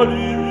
Holy